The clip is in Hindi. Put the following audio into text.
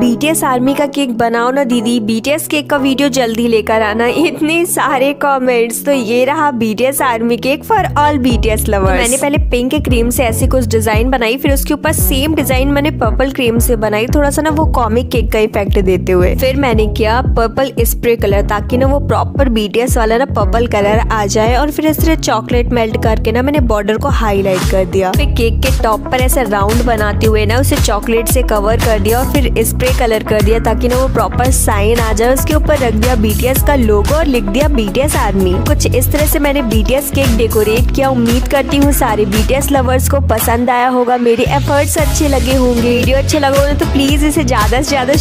बीटीएस आर्मी का केक बनाओ ना दीदी। बीटीएस केक का वीडियो जल्दी लेकर आना। इतने सारे कमेंट्स तो ये रहा BTS army cake for all BTS lovers मैंने पहले पिंक क्रीम से ऐसी कुछ डिज़ाइन बनाई, फिर उसके ऊपर सेम डिज़ाइन मैंने पर्पल क्रीम से बनाई। थोड़ा सा ना वो कॉमिक केक का इफ़ेक्ट देते हुए। फिर मैंने किया पर्पल स्प्रे कलर ताकि ना वो प्रॉपर बीटीएस वाला ना पर्पल कलर आ जाए और फिर इस तरह चॉकलेट मेल्ट करके ना मैंने बॉर्डर को हाईलाइट कर दिया। फिर केक के टॉप पर ऐसा राउंड बनाते हुए ना उसे चॉकलेट से कवर कर दिया और फिर स्प्रे कलर कर दिया ताकि ना वो प्रॉपर साइन आ जाए। उसके ऊपर रख दिया बीटीएस का लोगो और लिख दिया बीटीएस आर्मी कुछ इस तरह से मैंने बीटीएस केक डेकोरेट किया। उम्मीद करती हूँ सारे बीटीएस लवर्स को पसंद आया होगा। मेरे एफर्ट्स अच्छे लगे होंगे। वीडियो अच्छे लगे होंगे तो प्लीज़ इसे ज़्यादा से ज़्यादा